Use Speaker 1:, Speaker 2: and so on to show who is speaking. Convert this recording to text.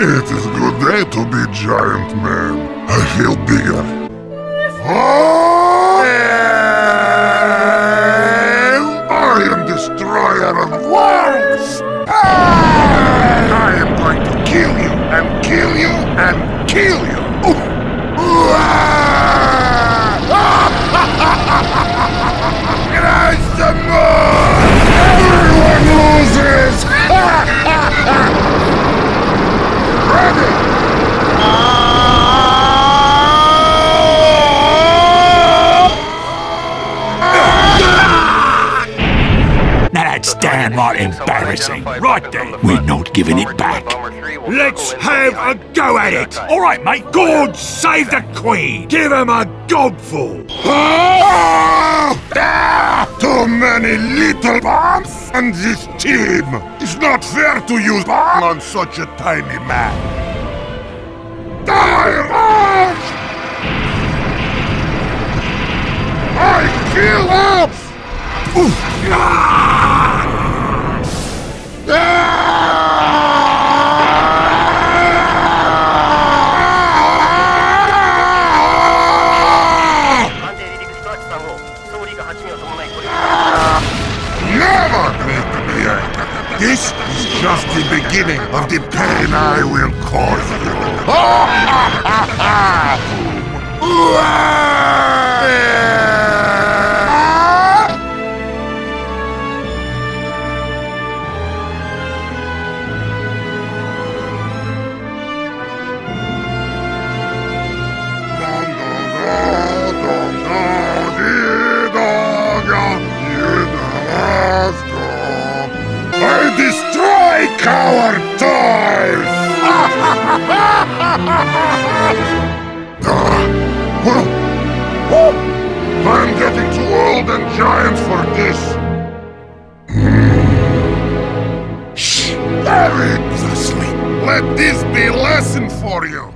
Speaker 1: great to be giant man. I feel bigger. Oh! I am destroyer of worlds! I
Speaker 2: That's downright embarrassing. Right then, we're not giving it back. Let's have a go at it. All right, mate. God save the Queen. Give him a gobful.
Speaker 1: Ah! Too many little bombs on this team! It's not fair to use bomb on such a tiny man! Die! I kill off!
Speaker 3: 総理が8名を伴いこれ
Speaker 1: Never make me angry. This is just the beginning of the pain I will cause you. I destroy coward toys! Ah, oh, oh, I'm getting too old and giant for this. Hmm. Shh, is asleep. Let this be a lesson for you.